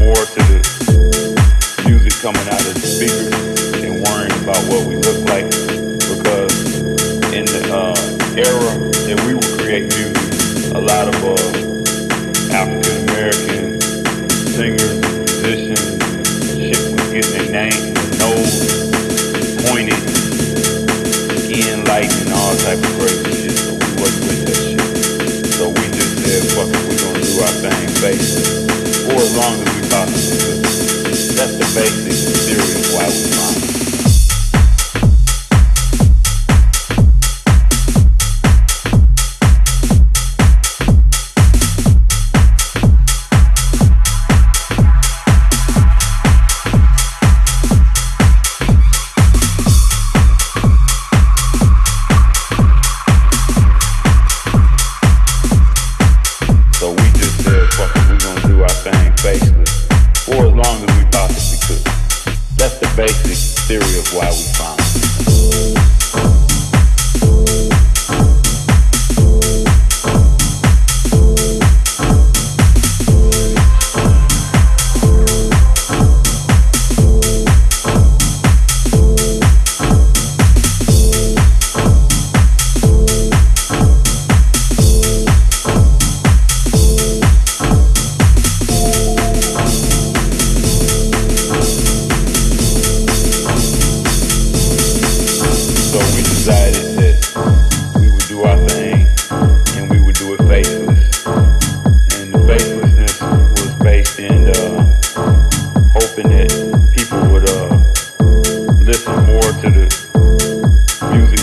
more to the music coming out of the speakers than worrying about what we look like because in the uh, era that we would create music, a lot of uh, African American singers, musicians, shit was getting their names, nose pointed, skin light, and all type of crazy shit. So we wasn't with that shit. So we just said, fuck it, we gonna do our thing, basically. We just uh, said, "Fucking, we gonna do our thing faceless for as long as we could. That's the basic theory of why we found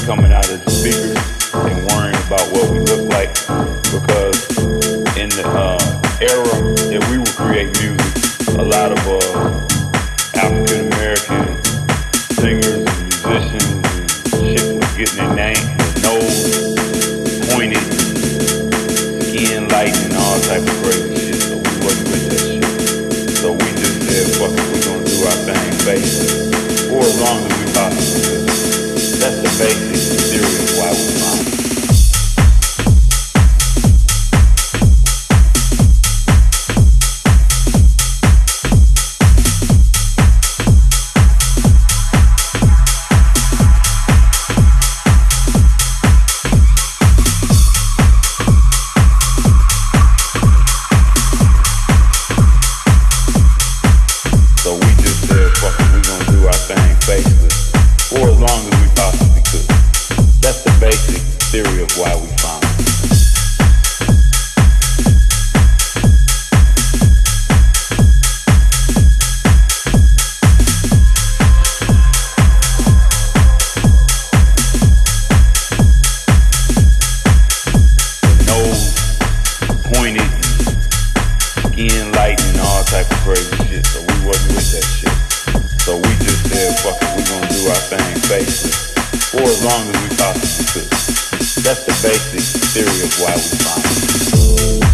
coming out of the speakers and worrying about what we look like. Because in the uh, era that we would create music, a lot of uh, African American singers and musicians and shit was getting their name, nose pointed, skin light, and all type of crazy shit. So we wasn't with that shit. So we just said, fuck it, we gonna do our thing basic for as long said, we gonna do our thing faceless for as long as we possibly could. That's the basic theory of why we found basis for as long as we possibly could. That's the basic theory of why we find.